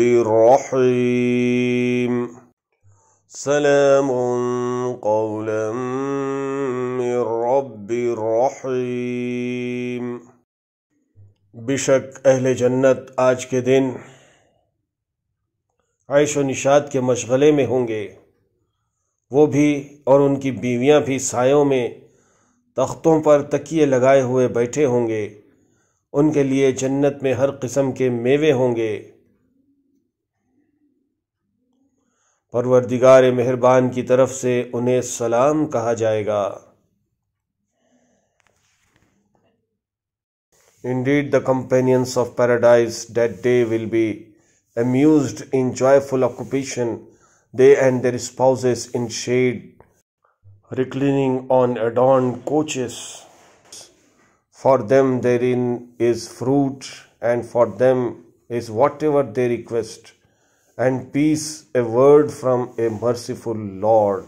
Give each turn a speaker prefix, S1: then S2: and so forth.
S1: رحيم سلام قولا من رب رحيم.
S2: بشک اہل جنت آج کے دن عیش و نشاد کے مشغلے میں ہوں گے۔ وہ بھی اور ان کی بیویاں بھی سایوں میں تختوں پر تکیے لگائے ہوئے بیٹھے ہوں گے۔ ان کے لیے جنت میں ہر قسم کے میوے ہوں گے۔ परवरदिगार मेहरबान की तरफ़ से उन्हें सलाम कहा जाएगा। In deed the companions of paradise that day will be amuse in joyful occupation they and their spouses in shade reclining on adorned couches for them therein is fruit and for them is whatever they request and peace, a word from a merciful Lord.